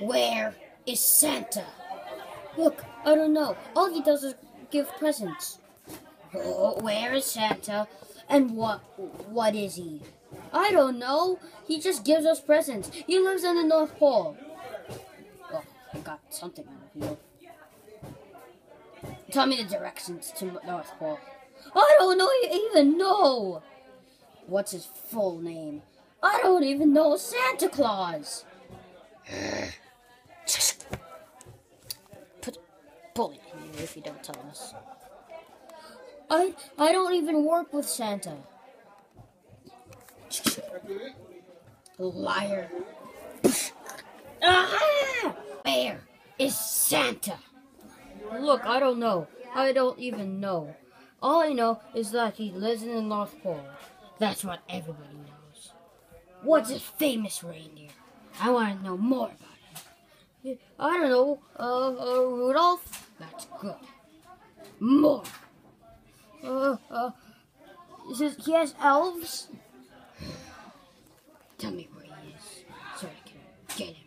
Where is Santa? Look, I don't know. All he does is give presents. Oh, where is Santa? And what what is he? I don't know. He just gives us presents. He lives in the North Pole. Oh, I got something out of here. Tell me the directions to North Pole. I don't know even know. What's his full name? I don't even know Santa Claus. Eh, In you if you don't tell us. I I don't even work with Santa. Liar. Ah! Where is Santa? Look, I don't know. I don't even know. All I know is that he lives in the North Pole. That's what everybody knows. What's his famous reindeer? I want to know more about. I don't know. Uh, uh, Rudolph? That's good. More. Uh, uh, he has elves? Tell me where he is so I can get him.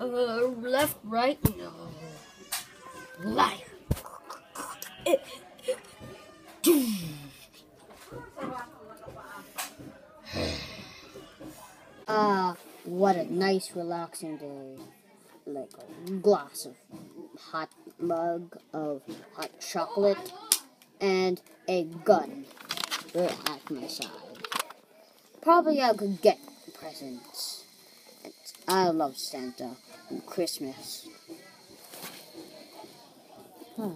Uh, left, right? No. Liar. Ah, what a nice relaxing day. Like a glass of hot mug of hot chocolate and a gun at my side. Probably I could get presents. I love Santa and Christmas. Hmm.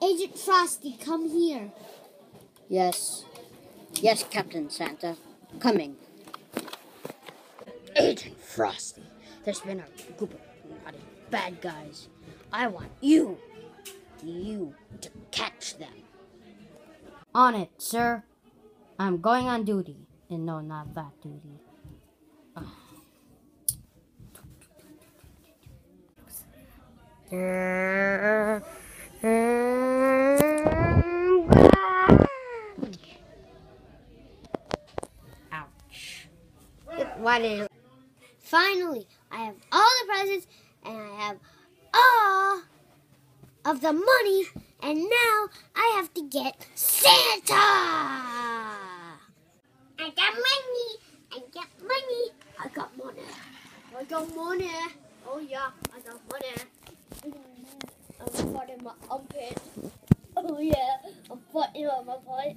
Agent Frosty, come here. Yes. Yes, Captain Santa. Coming. Agent Frosty. There's been a group of naughty bad guys. I want you, you, to catch them. On it, sir. I'm going on duty. And no, not that duty. Ouch. Why did it? Finally, I have all the presents and I have all of the money, and now I have to get Santa. I got money. I got money. I got money. I got money. Oh yeah, I got money. I'm putting my armpit. Oh yeah, I'm putting on my butt.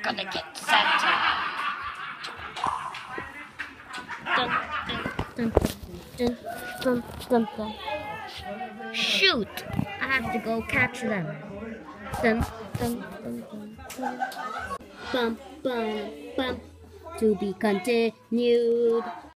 gonna get Santa. Shoot! I have to go catch them. Dun, dun, dun, dun, dun. Bum, bum, bum. To be continued.